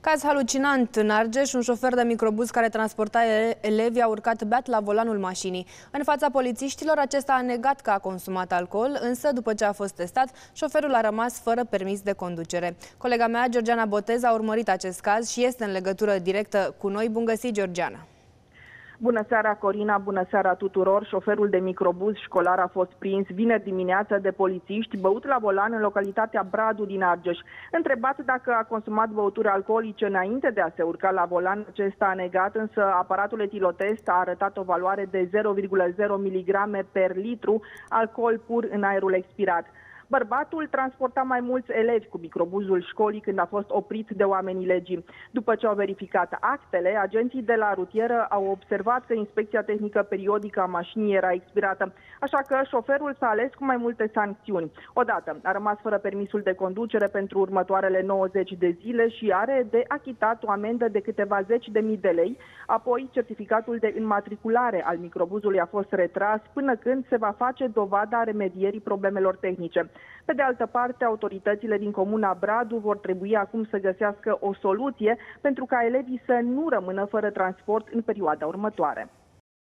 Caz halucinant în Argeș, un șofer de microbuz care transporta elevi a urcat beat la volanul mașinii. În fața polițiștilor, acesta a negat că a consumat alcool, însă după ce a fost testat, șoferul a rămas fără permis de conducere. Colega mea, Georgiana Botez, a urmărit acest caz și este în legătură directă cu noi. Bun găsit, Georgiana! Bună seara, Corina, bună seara tuturor. Șoferul de microbuz școlar a fost prins vineri dimineață de polițiști, băut la volan în localitatea Bradu din Argeș. Întrebat dacă a consumat băuturi alcoolice înainte de a se urca la volan, acesta a negat, însă aparatul etilotest a arătat o valoare de 0,0 mg per litru alcool pur în aerul expirat. Bărbatul transporta mai mulți elevi cu microbuzul școlii când a fost oprit de oamenii legii. După ce au verificat actele, agenții de la rutieră au observat că inspecția tehnică periodică a mașinii era expirată, așa că șoferul s-a ales cu mai multe sancțiuni. Odată a rămas fără permisul de conducere pentru următoarele 90 de zile și are de achitat o amendă de câteva zeci de mii de lei, apoi certificatul de înmatriculare al microbuzului a fost retras până când se va face dovada remedierii problemelor tehnice. Pe de altă parte, autoritățile din comuna Bradu vor trebui acum să găsească o soluție pentru ca elevii să nu rămână fără transport în perioada următoare.